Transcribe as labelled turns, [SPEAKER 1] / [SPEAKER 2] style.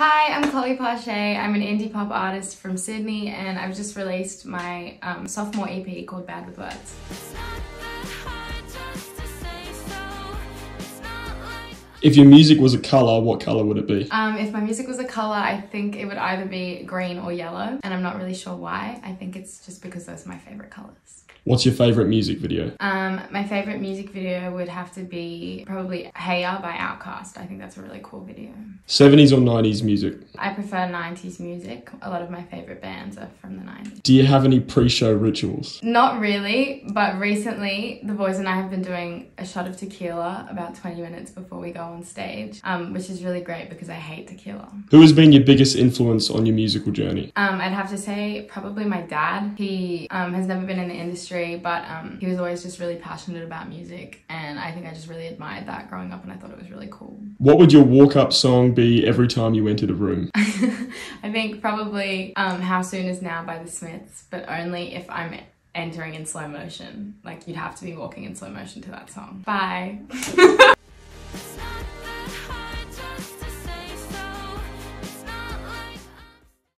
[SPEAKER 1] Hi, I'm Chloe Parché. I'm an indie pop artist from Sydney and I've just released my um, sophomore EP called Bad With Words.
[SPEAKER 2] If your music was a colour, what colour would it be?
[SPEAKER 1] Um, if my music was a colour, I think it would either be green or yellow and I'm not really sure why. I think it's just because those are my favourite colours.
[SPEAKER 2] What's your favourite music video?
[SPEAKER 1] Um, my favourite music video would have to be probably Hey Ya by Outkast. I think that's a really cool video.
[SPEAKER 2] 70s or 90s music?
[SPEAKER 1] I prefer 90s music. A lot of my favourite bands are from the 90s.
[SPEAKER 2] Do you have any pre-show rituals?
[SPEAKER 1] Not really, but recently the boys and I have been doing a shot of tequila about 20 minutes before we go on stage, um, which is really great because I hate tequila.
[SPEAKER 2] Who has been your biggest influence on your musical journey?
[SPEAKER 1] Um, I'd have to say probably my dad. He um, has never been in the industry but um, he was always just really passionate about music, and I think I just really admired that growing up, and I thought it was really cool.
[SPEAKER 2] What would your walk-up song be every time you entered a room?
[SPEAKER 1] I think probably um, "How Soon Is Now" by the Smiths, but only if I'm entering in slow motion. Like you'd have to be walking in slow motion to that song. Bye.